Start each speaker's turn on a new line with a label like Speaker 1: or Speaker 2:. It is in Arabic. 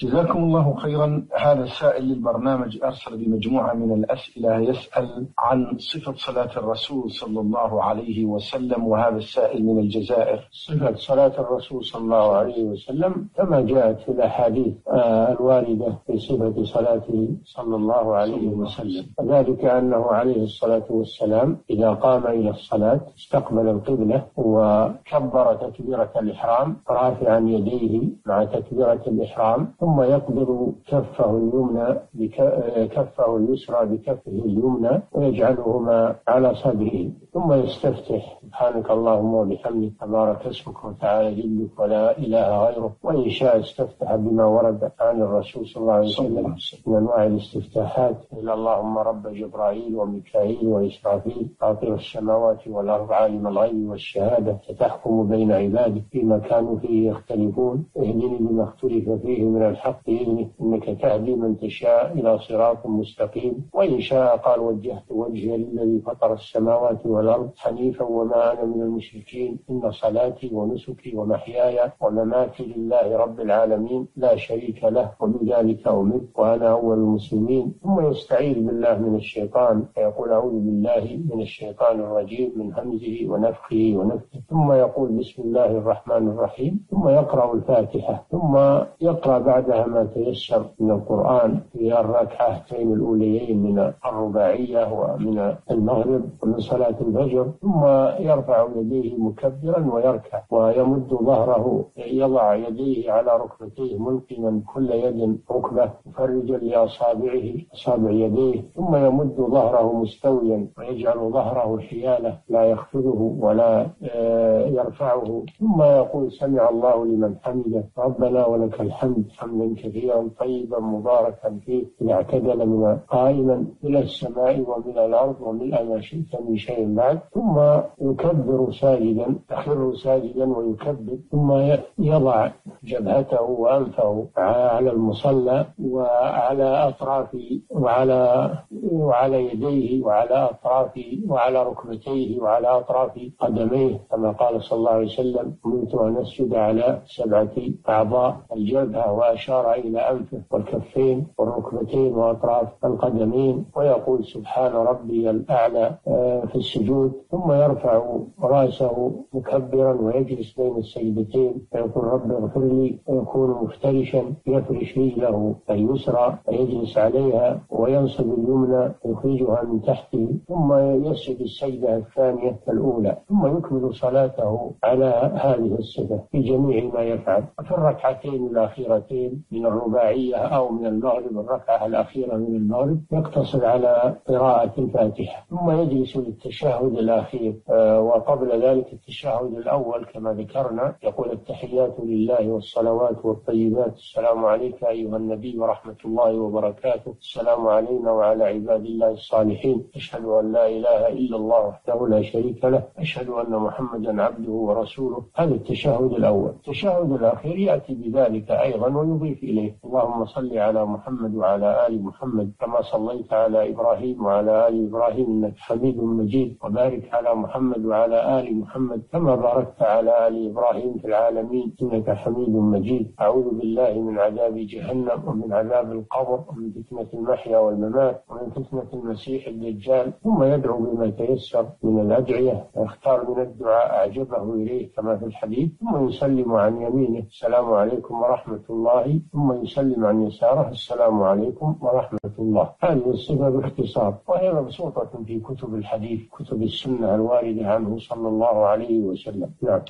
Speaker 1: جزاكم الله خيرا. هذا السائل للبرنامج أرسل بمجموعة من الأسئلة يسأل عن صفة صلاة الرسول صلى الله عليه وسلم وهذا السائل من الجزائر.
Speaker 2: صفة صلاة الرسول صلى الله عليه وسلم كما جاءت في الأحاديث آه، الواردة في صفة صلاته صلى الله عليه وسلم. وذلك أنه عليه الصلاة والسلام إذا قام إلى الصلاة استقبل القبلة وكبر تكبيرة الإحرام رافعا يديه مع تكبيرة الإحرام ثم يقبض كفه اليمنى كفه اليسرى بكفه اليمنى ويجعلهما على صدره. ثم يستفتح سبحانك اللهم وبحمدك تبارك اسمك وتعالى جدك ولا إله غيرك وإن شاء استفتح بما ورد عن الرسول صلى الله عليه وسلم من أنواع الاستفتاحات. إلى اللهم رب جبرائيل وميكائيل وإسرافيل فاطر السماوات والأرض عالم الغيب والشهادة فتحكم بين عبادك فيما كانوا فيه يختلفون. اهدني بما اختلف فيه من الحق باذنك إنك تهدي من تشاء إلى صراط مستقيم. وإن شاء قال وجهت وجهي للذي فطر السماوات والأرض حنيفا وما أنا من المشركين. إن صلاتي ونسكي ومحياي ومماتي لله رب العالمين. لا شريك له وبذلك أمرت وأنا أول المسلمين. ثم يستعيذ بالله من الشيطان. فيقول أعوذ بالله من الشيطان الرجيم من همزه ونفخه ونفخه. ثم يقول بسم الله الرحمن الرحيم. ثم يقرأ الفاتحة. ثم يقرأ بعدها ما تيسر من القرآن في الركعتين الأوليين من الرباعية ومن المغرب ومن صلاة الفجر ثم يرفع يديه مكبرا ويركع ويمد ظهره يضع يديه على ركبتيه ملقما كل يد ركبة مفرجا لأصابعه أصابع يديه ثم يمد ظهره مستويا ويجعل ظهره حيالة لا يخفضه ولا آه، يرفعه ثم يقول سمع الله لمن حمده ربنا ولك الحمد حمدا كثيرا طيبا مباركا فيه إذا اعتدل من قائما إلى السماء ومن الأرض ومن ما شئت من شيء بعد ثم يكبر ساجدا يخر ساجدا ويكبر ثم يضع جبهته وأنفه على المصلى وعلى أطراف وعلى وعلى يديه وعلى أطراف وعلى ركبتيه وعلى أطراف قدميه كما قال صلى الله عليه وسلم أمرت أن أسجد على سبعة أعضاء الجبهة وأشار إلى أنفه والكفين والركبتين وأطراف القدمين ويقول سبحان ربي الأعلى آه، في السجود. ثم يرفع رأسه مكبرا ويجلس بين السجدتين. فيقول رب اغفر لي ويكون مفترشا يفرش رجله اليسرى فيجلس عليها وينصب اليمنى يخرجها من تحته. ثم يسجد السجدة الثانية الأولى. ثم يكمل صلاته على هذه الصفة في جميع ما يفعل. في الركعتين الأخيرتين من الرباعية أو من المغرب الركعة الأخيرة من المغرب يقتصر على قراءة الفاتحة. ثم يجلس للتشهد الأخير. آه، وقبل ذلك التشهد الأول كما ذكرنا يقول التحيات لله والصلوات والطيبات. السلام عليك أيها النبي ورحمة الله وبركاته. السلام علينا وعلى عباد الله الصالحين. أشهد أن لا إله إلا الله وحده لا شريك له. أشهد أن محمدا عبده ورسوله. هذا التشهد الأول. التشهد الأخير يأتي بذلك أيضا ويضيف إليه. اللهم صل على محمد وعلى آل محمد كما صليت على إبراهيم وعلى آل إبراهيم إنك حميد مجيد. وبارك على محمد وعلى آل محمد كما باركت على آل إبراهيم في العالمين إنك حميد مجيد. أعوذ بالله من عذاب جهنم ومن عذاب القبر ومن فتنة المحيا والممات ومن فتنة المسيح الدجال. ثم يدعو بما تيسر من الأدعية. ويختار من الدعاء أعجبه إليه كما في الحديث. ثم يسلم عن يمينه. السلام عليكم ورحمة الله ثم يسلم عن يساره. السلام عليكم ورحمة الله. هذه الصفة باختصار. وهي مبسوطة في كتب الحديث كتب السنة الواردة عنه صلى الله عليه وسلم. نعم.